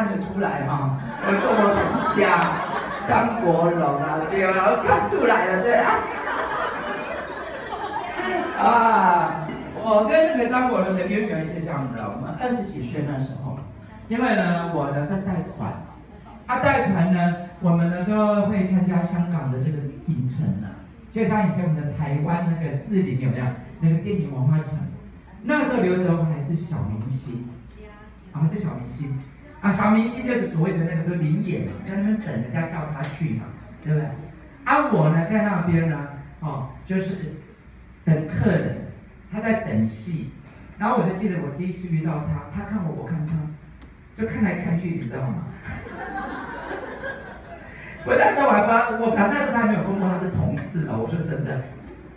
看得出来哈，跟我很像，张国荣啊，对啊，看出来了，对啊。啊，我跟那个张国荣的渊源是这样的，我们二十几岁那时候，因为呢，我呢在带团，他带团呢，我们呢都会参加香港的这个影城啊，就像以前我们的台湾那个四零有没有那个电影文化城？那时候刘德华还是小明星，啊是小明星，啊小明星就是所谓的那个都灵演嘛，在那边等人家叫他去嘛，对不对？啊我呢在那边呢，哦就是。等客人，他在等戏，然后我就记得我第一次遇到他，他看我，我看他，就看来看去，你知道吗？我那时候我还不知道，我那时候他还没有公布他是同志的，我说真的，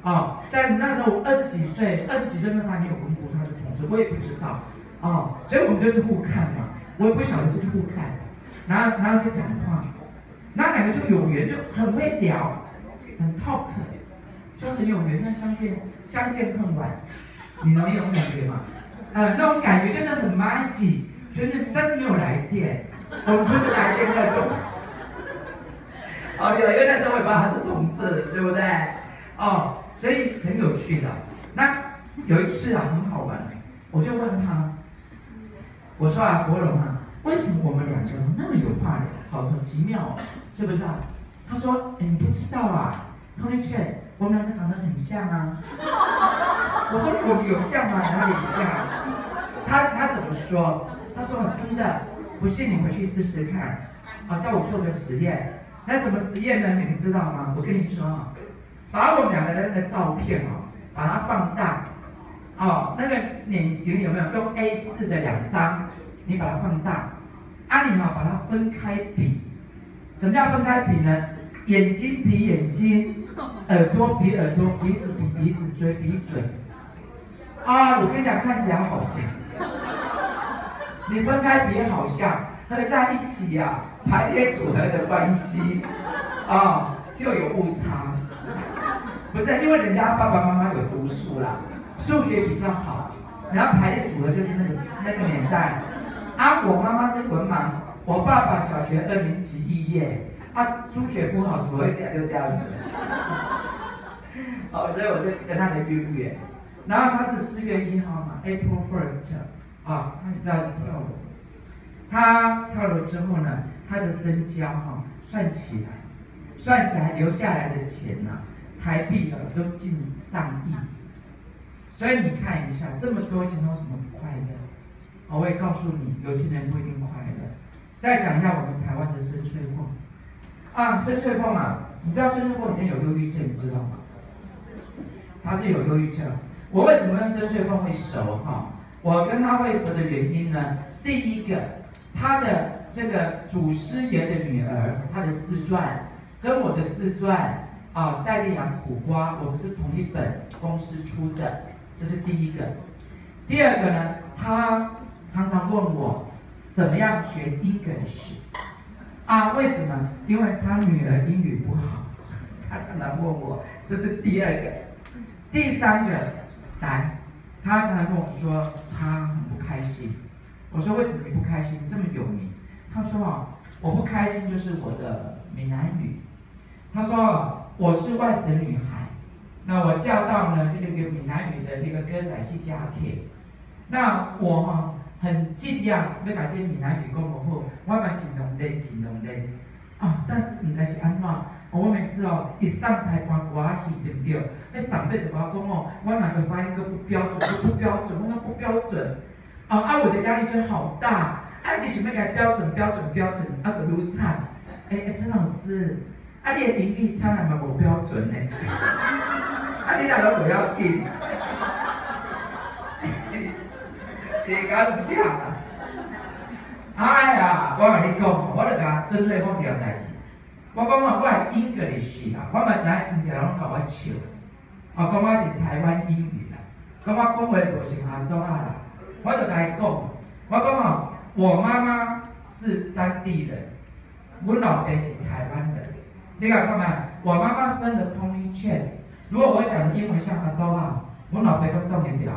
哦，但那时候我二十几岁，二十几岁那他还没有公布他是同志，我也不知道，哦，所以我们就是互看嘛，我也不晓得是互看，然后然后就讲话，那两个就有缘，就很会聊，很 talk。就很有缘，但相见相见恨晚，你能有感觉吗？呃，那种感觉就是很 magic，就是但是没有来电，我们不是来电那种。哦，有，因为那时候我也不知道他是同志，对不对？哦，所以很有趣的。那有一次啊，很好玩，我就问他，我说啊，国荣啊，为什么我们两个那么有话聊，好很奇妙哦，是不是啊？他说，哎，你不知道啊，Tony Chen。我们两个长得很像啊！我说我们有像吗？哪里像？他他怎么说？他说真的，不信你回去试试看。啊，叫我做个实验。那怎么实验呢？你们知道吗？我跟你说啊，把我们两个人的照片哦，把它放大。哦，那个脸型有没有用 A4 的两张？你把它放大。啊，你呢把它分开比。什么叫分开比呢？眼睛比眼睛。耳朵比耳朵，鼻子比鼻子，嘴比嘴。啊，我跟你讲，看起来好像。你分开比好像，和在一起呀，排列组合的关系，啊，就有误差。不是，因为人家爸爸妈妈有读书啦，数学比较好，然后排列组合就是那个那个年代。啊，我妈妈是文盲，我爸爸小学二年级毕业。啊数学不好，组合起来就这样子。好，所以我就跟他的约不远。然后他是四月一号嘛，April first，啊，他知道是跳楼。他跳楼之后呢，他的身家哈算起来，算起来留下来的钱呢，台币呢都近上亿。所以你看一下，这么多钱有什么不快乐？我也告诉你，有钱人不一定快乐。再讲一下我们台湾的孙翠凤。啊，孙翠凤啊，你知道孙翠凤以前有忧郁症，你知道吗？她是有忧郁症。我为什么跟孙翠凤会熟哈？我跟她会熟的原因呢？第一个，她的这个祖师爷的女儿，她的自传跟我的自传啊，在地养苦瓜，我们是同一本公司出的，这是第一个。第二个呢，她常常问我怎么样学 English。啊，为什么？因为他女儿英语不好，他常常问我。这是第二个，第三个，来，他常常跟我说他很不开心。我说为什么你不开心？这么有名。他说啊，我不开心就是我的闽南语。他说我是外省女孩，那我嫁到呢这个闽南语的那个歌仔戏家庭，那我哈。很尽量要把这闽南语讲好，我蛮尽量练，尽量练。啊，但是唔知是安怎，我每次哦一上台观歌戏对不对？那长辈就跟我讲哦，我哪个发音都不标准，都不标准，我讲不标准。啊，啊，我的压力就好大，啊，你想要改标准，标准，标准，啊，就愈惨。哎哎，陈老师，啊，你的音律当然嘛无标准呢。啊，你哪个不要紧？你搞唔正啊！哎呀，我甲你讲，我著甲孙翠凤一样代志。我讲啊，我系英语系啊，我嘛知真侪人拢甲我笑，我，讲我是台湾英语啦，讲我讲话无像安怎啦。我就甲伊讲，我讲啊，我妈妈是山地人，我老爸是台湾人。你讲看嘛，我妈妈生的通一圈，如果我讲英文像安怎啊，我老爸都冻得掉。